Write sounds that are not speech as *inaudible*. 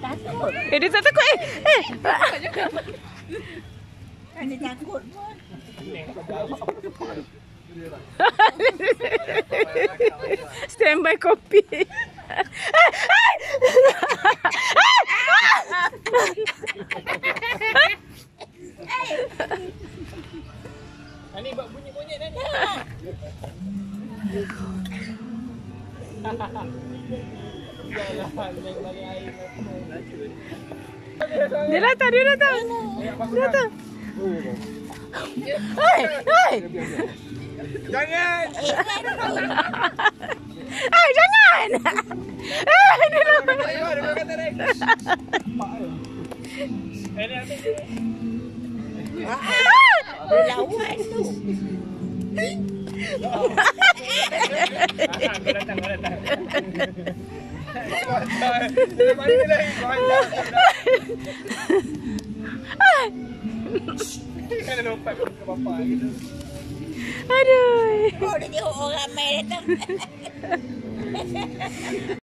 tak takut. Eh, dia tak takut. Eh, eh. Kan dia takut pun. Standby kopi. Ani buat. Janganlah main balik air. Dia datang, dia datang. Dia datang. Hai, hai. Jangan. Hai, jangan. Eh, dia datang. Apa? Lawan tu. *laughs* Aduh. Oh, dia tengok orang main datang.